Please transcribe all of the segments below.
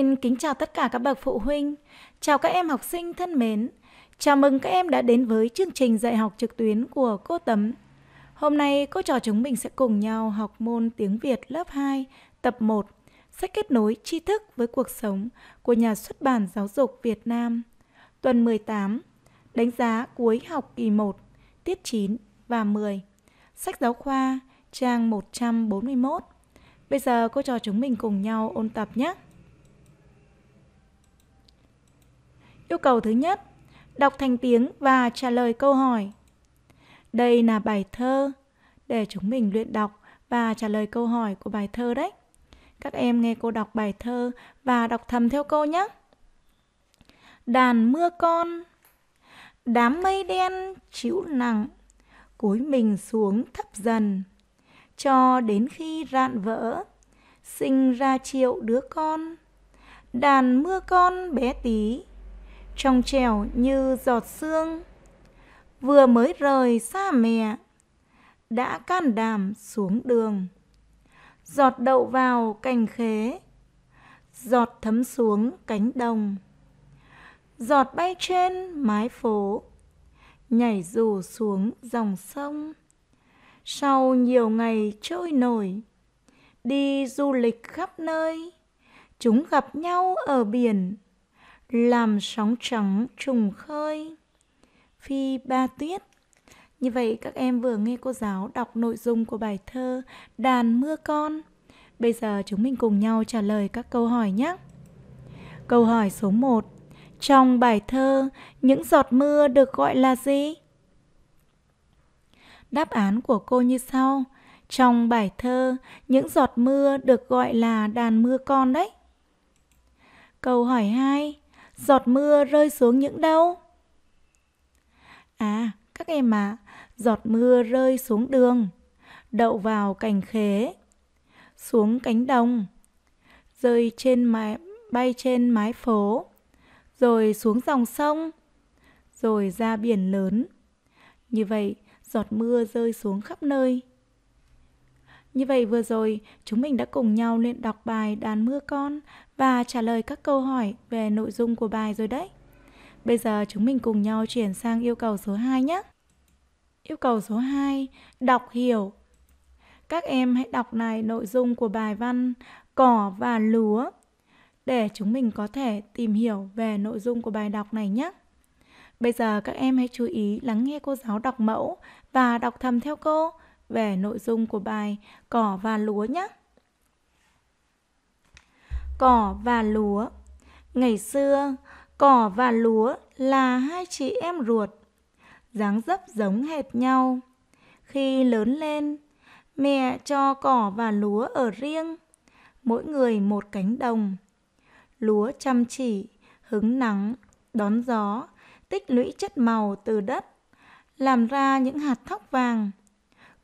Xin kính chào tất cả các bậc phụ huynh, chào các em học sinh thân mến. Chào mừng các em đã đến với chương trình dạy học trực tuyến của cô Tấm. Hôm nay cô trò chúng mình sẽ cùng nhau học môn tiếng Việt lớp 2, tập 1, sách kết nối tri thức với cuộc sống của nhà xuất bản giáo dục Việt Nam. Tuần 18, đánh giá cuối học kỳ 1, tiết 9 và 10. Sách giáo khoa, trang 141. Bây giờ cô trò chúng mình cùng nhau ôn tập nhé. Cầu thứ nhất, đọc thành tiếng và trả lời câu hỏi. Đây là bài thơ để chúng mình luyện đọc và trả lời câu hỏi của bài thơ đấy. Các em nghe cô đọc bài thơ và đọc thầm theo cô nhé. Đàn mưa con Đám mây đen chịu nặng Cúi mình xuống thấp dần Cho đến khi rạn vỡ Sinh ra triệu đứa con Đàn mưa con bé tí trong trẻo như giọt sương. Vừa mới rời xa mẹ, đã can đảm xuống đường. Giọt đậu vào cành khế, giọt thấm xuống cánh đồng. Giọt bay trên mái phố, nhảy dù xuống dòng sông. Sau nhiều ngày trôi nổi, đi du lịch khắp nơi, chúng gặp nhau ở biển làm sóng trắng trùng khơi. Phi ba tuyết. Như vậy các em vừa nghe cô giáo đọc nội dung của bài thơ đàn mưa con. Bây giờ chúng mình cùng nhau trả lời các câu hỏi nhé. Câu hỏi số 1 trong bài thơ, những giọt mưa được gọi là gì? Đáp án của cô như sau. Trong bài thơ, những giọt mưa được gọi là đàn mưa con đấy. Câu hỏi 2 giọt mưa rơi xuống những đâu? À, các em ạ, à, giọt mưa rơi xuống đường, đậu vào cành khế, xuống cánh đồng, rơi trên mái, bay trên mái phố, rồi xuống dòng sông, rồi ra biển lớn. Như vậy, giọt mưa rơi xuống khắp nơi. Như vậy vừa rồi, chúng mình đã cùng nhau luyện đọc bài Đàn mưa con và trả lời các câu hỏi về nội dung của bài rồi đấy. Bây giờ chúng mình cùng nhau chuyển sang yêu cầu số 2 nhé. Yêu cầu số 2, đọc hiểu. Các em hãy đọc lại nội dung của bài văn Cỏ và lúa để chúng mình có thể tìm hiểu về nội dung của bài đọc này nhé. Bây giờ các em hãy chú ý lắng nghe cô giáo đọc mẫu và đọc thầm theo cô về nội dung của bài Cỏ và lúa nhé. Cỏ và lúa Ngày xưa, cỏ và lúa là hai chị em ruột, dáng dấp giống hệt nhau. Khi lớn lên, mẹ cho cỏ và lúa ở riêng, mỗi người một cánh đồng. Lúa chăm chỉ, hứng nắng, đón gió, tích lũy chất màu từ đất, làm ra những hạt thóc vàng.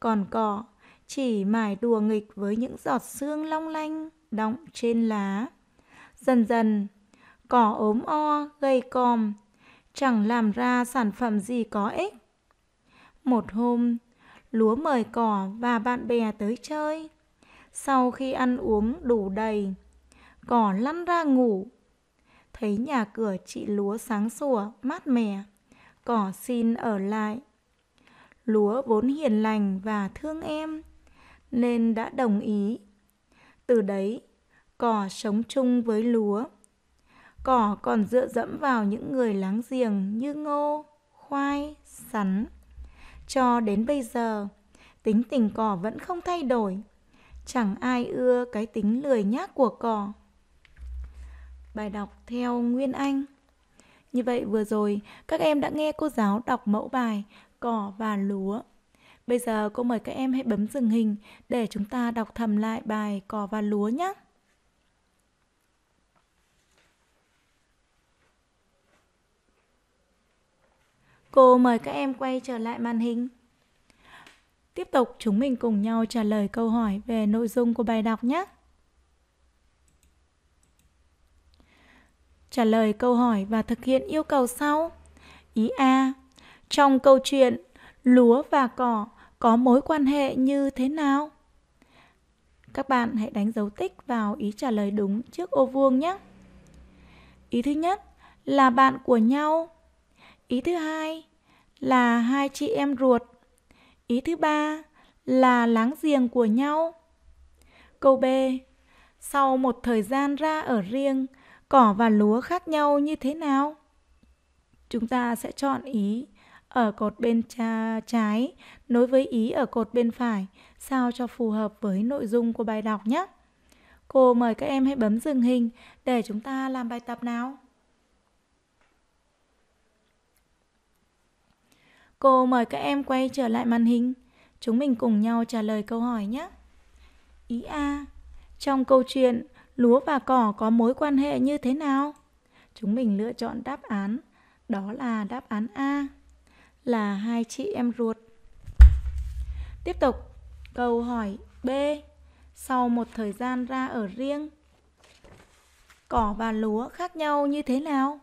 Còn cỏ chỉ mải đùa nghịch với những giọt sương long lanh đọng trên lá. Dần dần, cỏ ốm o, gây còm, chẳng làm ra sản phẩm gì có ích. Một hôm, lúa mời cỏ và bạn bè tới chơi. Sau khi ăn uống đủ đầy, cỏ lăn ra ngủ. Thấy nhà cửa chị lúa sáng sủa, mát mẻ, cỏ xin ở lại. Lúa vốn hiền lành và thương em, nên đã đồng ý. Từ đấy, cỏ sống chung với lúa. Cỏ còn dựa dẫm vào những người láng giềng như ngô, khoai, sắn. Cho đến bây giờ, tính tình cỏ vẫn không thay đổi. Chẳng ai ưa cái tính lười nhác của cỏ. Bài đọc theo Nguyên Anh Như vậy vừa rồi, các em đã nghe cô giáo đọc mẫu bài Cỏ và Lúa. Bây giờ cô mời các em hãy bấm dừng hình để chúng ta đọc thầm lại bài Cỏ và Lúa nhé. Cô mời các em quay trở lại màn hình. Tiếp tục chúng mình cùng nhau trả lời câu hỏi về nội dung của bài đọc nhé. Trả lời câu hỏi và thực hiện yêu cầu sau. Ý A. Trong câu chuyện, lúa và cỏ có mối quan hệ như thế nào? Các bạn hãy đánh dấu tích vào ý trả lời đúng trước ô vuông nhé. Ý thứ nhất là bạn của nhau. Ý thứ hai là hai chị em ruột. Ý thứ ba là láng giềng của nhau. Câu B. Sau một thời gian ra ở riêng, cỏ và lúa khác nhau như thế nào? Chúng ta sẽ chọn ý ở cột bên trái nối với ý ở cột bên phải sao cho phù hợp với nội dung của bài đọc nhé. Cô mời các em hãy bấm dừng hình để chúng ta làm bài tập nào. Cô mời các em quay trở lại màn hình. Chúng mình cùng nhau trả lời câu hỏi nhé. Ý A. Trong câu chuyện, lúa và cỏ có mối quan hệ như thế nào? Chúng mình lựa chọn đáp án. Đó là đáp án A. Là hai chị em ruột. Tiếp tục, câu hỏi B. Sau một thời gian ra ở riêng, cỏ và lúa khác nhau như thế nào?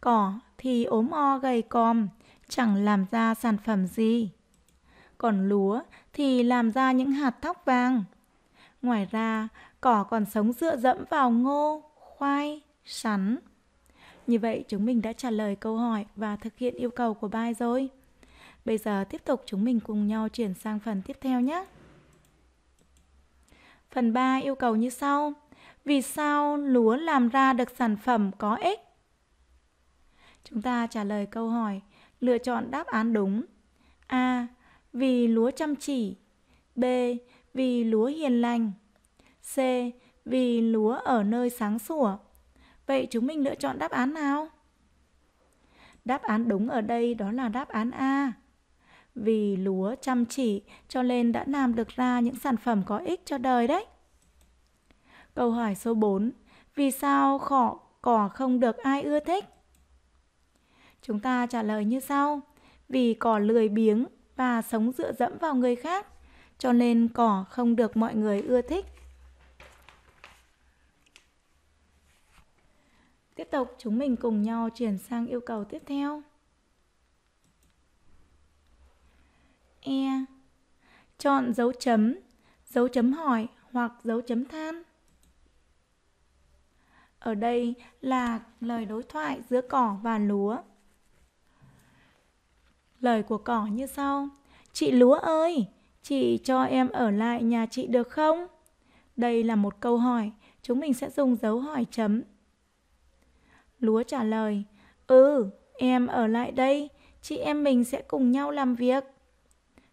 Cỏ thì ốm o gầy còm, chẳng làm ra sản phẩm gì. Còn lúa thì làm ra những hạt thóc vàng. Ngoài ra, cỏ còn sống dựa dẫm vào ngô, khoai, sắn. Như vậy chúng mình đã trả lời câu hỏi và thực hiện yêu cầu của bài rồi. Bây giờ tiếp tục chúng mình cùng nhau chuyển sang phần tiếp theo nhé. Phần 3 yêu cầu như sau. Vì sao lúa làm ra được sản phẩm có ích? Chúng ta trả lời câu hỏi, lựa chọn đáp án đúng. A. Vì lúa chăm chỉ. B. Vì lúa hiền lành. C. Vì lúa ở nơi sáng sủa. Vậy chúng mình lựa chọn đáp án nào? Đáp án đúng ở đây đó là đáp án A. Vì lúa chăm chỉ cho nên đã làm được ra những sản phẩm có ích cho đời đấy. Câu hỏi số 4. Vì sao khỏ cỏ không được ai ưa thích? Chúng ta trả lời như sau. Vì cỏ lười biếng và sống dựa dẫm vào người khác, cho nên cỏ không được mọi người ưa thích. Tiếp tục chúng mình cùng nhau chuyển sang yêu cầu tiếp theo. E. Chọn dấu chấm, dấu chấm hỏi hoặc dấu chấm than. Ở đây là lời đối thoại giữa cỏ và lúa. Lời của cỏ như sau. Chị lúa ơi, chị cho em ở lại nhà chị được không? Đây là một câu hỏi, chúng mình sẽ dùng dấu hỏi chấm. Lúa trả lời, ừ, em ở lại đây, chị em mình sẽ cùng nhau làm việc.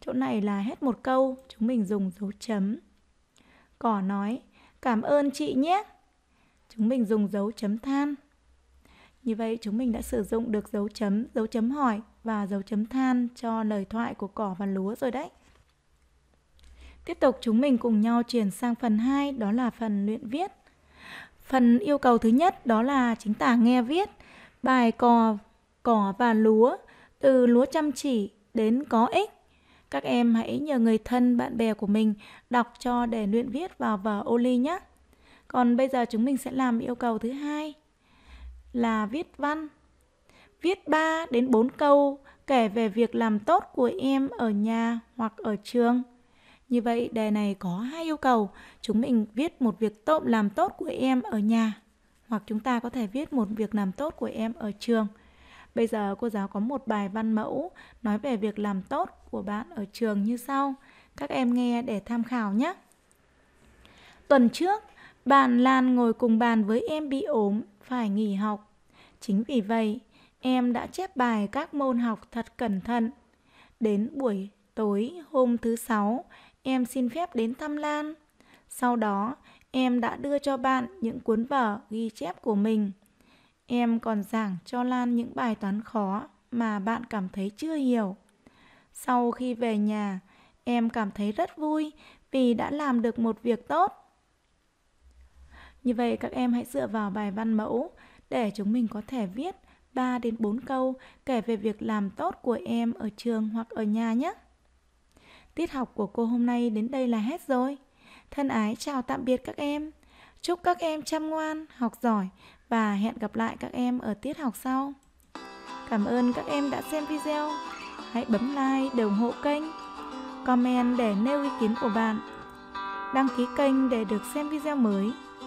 Chỗ này là hết một câu, chúng mình dùng dấu chấm. Cỏ nói, cảm ơn chị nhé. Chúng mình dùng dấu chấm than. Như vậy chúng mình đã sử dụng được dấu chấm, dấu chấm hỏi và dấu chấm than cho lời thoại của cỏ và lúa rồi đấy. Tiếp tục chúng mình cùng nhau chuyển sang phần 2 đó là phần luyện viết. Phần yêu cầu thứ nhất đó là chính tả nghe viết bài cò cỏ và lúa từ lúa chăm chỉ đến có ích. Các em hãy nhờ người thân, bạn bè của mình đọc cho để luyện viết vào vở ô ly nhé. Còn bây giờ chúng mình sẽ làm yêu cầu thứ hai là viết văn. Viết 3 đến 4 câu kể về việc làm tốt của em ở nhà hoặc ở trường. Như vậy đề này có hai yêu cầu, chúng mình viết một việc tốt làm tốt của em ở nhà hoặc chúng ta có thể viết một việc làm tốt của em ở trường. Bây giờ cô giáo có một bài văn mẫu nói về việc làm tốt của bạn ở trường như sau. Các em nghe để tham khảo nhé. Tuần trước, bạn Lan ngồi cùng bàn với em bị ốm, phải nghỉ học. Chính vì vậy, em đã chép bài các môn học thật cẩn thận. Đến buổi tối hôm thứ sáu, em xin phép đến thăm Lan. Sau đó, em đã đưa cho bạn những cuốn vở ghi chép của mình. Em còn giảng cho Lan những bài toán khó mà bạn cảm thấy chưa hiểu. Sau khi về nhà, em cảm thấy rất vui vì đã làm được một việc tốt. Như vậy các em hãy dựa vào bài văn mẫu để chúng mình có thể viết 3 đến 4 câu kể về việc làm tốt của em ở trường hoặc ở nhà nhé. Tiết học của cô hôm nay đến đây là hết rồi. Thân ái chào tạm biệt các em. Chúc các em chăm ngoan, học giỏi và hẹn gặp lại các em ở tiết học sau. Cảm ơn các em đã xem video. Hãy bấm like để ủng hộ kênh, comment để nêu ý kiến của bạn, đăng ký kênh để được xem video mới